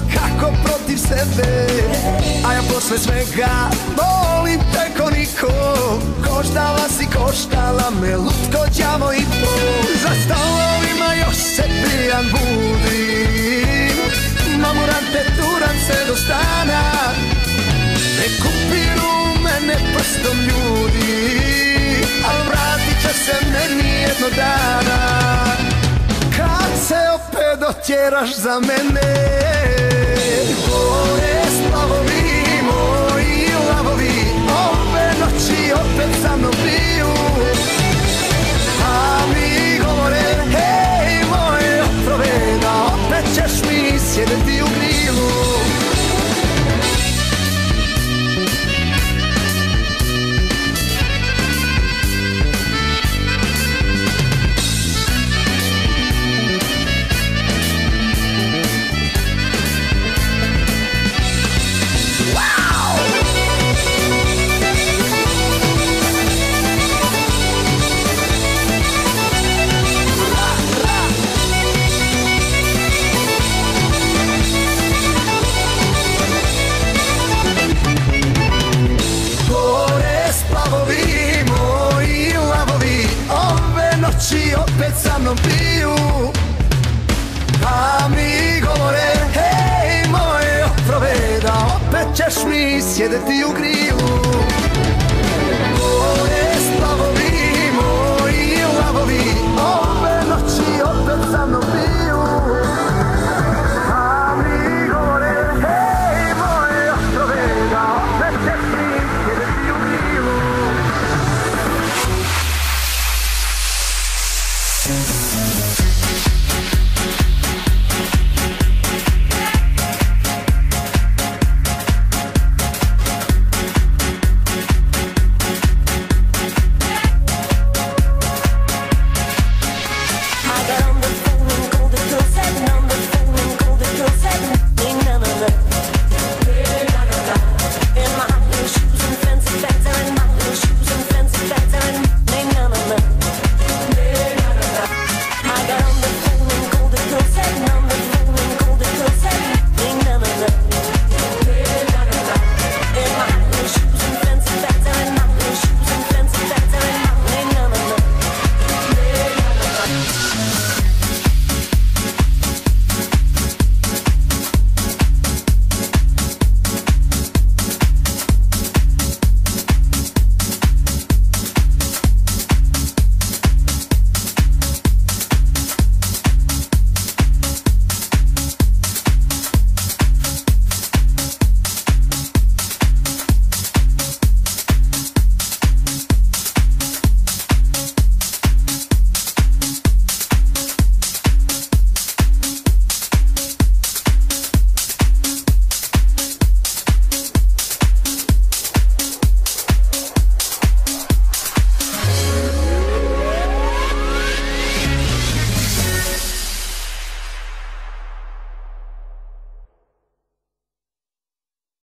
niko protiv sebe. A ja posle svega volim te ko niko Koštala si, koštala me lutko, đavo i po Za stolovima još se pijan budim. Mamuran te turam se do stana. Ne kupiru mene prstom ljudi Al vratit će se meni jedno dana. Kad se opet dotjeraš za mene amore jednom A mi govore Hej moje otrove Da opet ćeš mi sjedeti u griju.